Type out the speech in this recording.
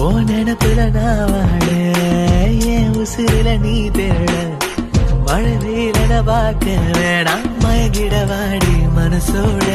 ஓ நினப்புல நான் வாழ என் உசுரில நீ தேட மழை வெயில பார்க்க வேணாம் மயங்கிட வாடி மனசோட.